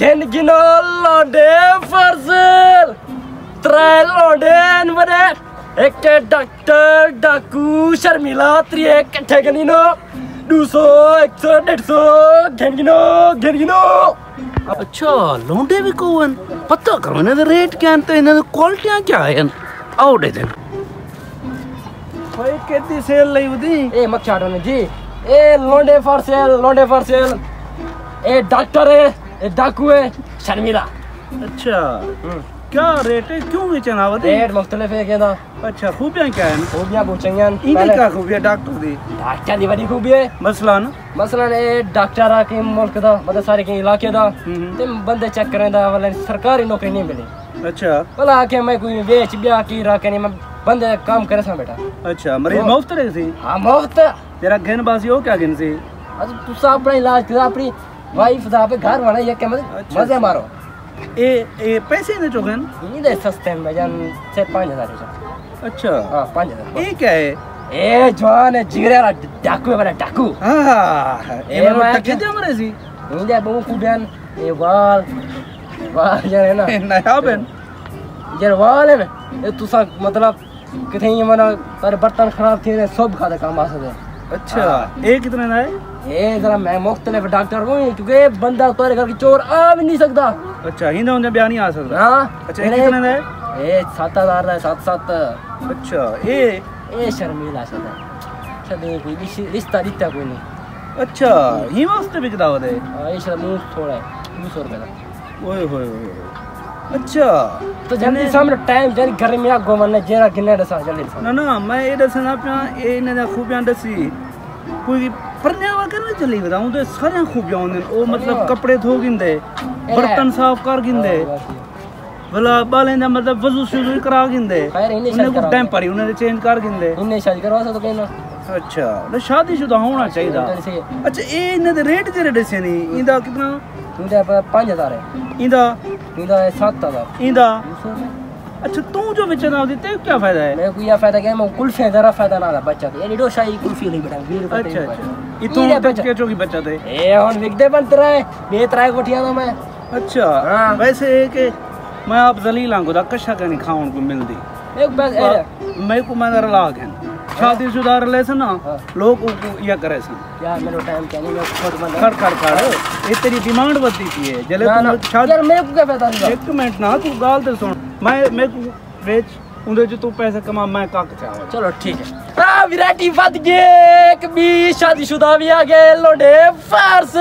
गिन गिनो लोडे फर्जल त्रै लोडे बने एक डॉक्टर डाकू शर्मिला त्री इकट्ठे गिनो दो सौ एक सौ डेढ़ सौ गिन गिनो गिन गिनो अच्छा लौंडे भी कोवन पता करो इन्हें रेट क्या हैं तो इन्हें क्वालिटियाँ क्या हैं आओ दे देन भाई कितनी सेल लाई उदी ए मत चाटो ने जी ए लोंडे फॉर सेल लोंडे डाकू है शर्मिला अच्छा। क्या रेट है? क्यों बेचन आवत रेट मुख्तलिफ़ है कहना अच्छा खूबियाँ क्या हैं? खूबियाँ पूछेंगे। इनकी क्या खूबियाँ? डॉक्टर दी। डॉक्टर दी बड़ी खूबी है। मसलन मसलन ए डॉक्टर आ के मुल्क दा मतलब सारे के इलाके दा। हम्म। ते बंदे चेक करें दा वाले सरकारी नौकरी नहीं मिली। अच्छा। भला आके मैं कोई बेच ब्याह की रहा नहीं मैं बंदे काम करे सा बेटा। अच्छा मरीज़ मुफ़्त रहे सी? हाँ मुफ़्त तेरा गिन बासी हो क्या गिन सी? आज तुसा अपना इलाज करा अपनी वाइफ दा पे घर वाला ये के मज़े अच्छा, मज़े मारो। ए ए पैसे ने चोगन ये दे सस्ते में जान से 5000 का अच्छा। हाँ 5000 ये क्या है? ए जवान है जिगरे वाला डाकू है वाला डाकू। हाँ ए, ये मैं टके क्या- जा। मरे सी इंडिया बहु कुबियन ए वाल वाल जो है ना। नया बेन यार वाल है। ना ये तुसा मतलब किथे ये मना तारे बर्तन खराब थे सब खाते काम आ सकते अच्छा हाँ। ये कितने का है? ए जरा मैं मुख्तलिफ़ डॉक्टर हूँ क्योंकि बंदा तोरे घर की चोर आ भी नहीं सकता। अच्छा हिंदा उन्हें बयान नहीं आ सकता? हाँ। अच्छा ये कितने का है? ए सात हज़ार है सात सात। अच्छा ये? ए शर्मिला सदा। सदा कोई रिश्ता रिश्ता कोई नहीं। अच्छा ही वास्ते भी किताब है ये शर्म थोड़ा है मुँह सौ रुपए का। ओए होए होए। अच्छा। तो जल्दी सामने टाइम जल्दी गर्मी आ गो मन जेरा गिने दसा जल्दी ना ना मैं ये दसना पिया ये दा खूबियाँ दसी। कोई परने वगैरह नहीं चली बताऊँ तो सारे खूबियाँ होंगे। ओ मतलब कपड़े धो गिंदे बर्तन साफ़ कर गिंदे। भला बालें दा मतलब वज़ू शुरू करा गिंदे। उन्हें को करा टाइम पर ही उन्हें चेंज कर गिंदे। इन्हें शादी करवा सकते कहना अच्छा तो शादीशुदा होना चाहिए। अच्छा ये इन्हें दे रेट जेरे दसे नहीं इंदा कितना? पाँच हज़ार है। इंदा है सात हज़ार इंदा? अच्छा तू जो बेचना देते क्या फ़ायदा है? मेरे को यह फ़ायदा क्या है? मैं कुल्फी जरा फ़ायदा ना था बच्चा तो। ये नीडो शाही कुल्फी नहीं बेटा वीर को अच्छा अच्छा। ये इतों तक बच्चा। के चोकी बचत है ए हुन विकदे बन तरा। है बे तरा कोठिया ना मैं। अच्छा हाँ। वैसे है कि मैं आप जलील आंगो दा कशा कनी खावन को मिलदी। एक बस मैं को मैं लाग है। शादी शुदा ना हाँ। लोग को या करे सन। यार मेरे टाइम क्या नहीं मैं डिमांड बढ़ती थी है जले ना ना। शादी यार मेरे को क्या फ़ायदा नहीं एक मिनट ना तू गाल ते सुन। मैं मैं को बेच उंदे जो तू पैसे कमा मैं काक चाहवा चलो ठीक है। आ विराटी बद गए कभी शादीशुदा भी आ गए लोडे फारस।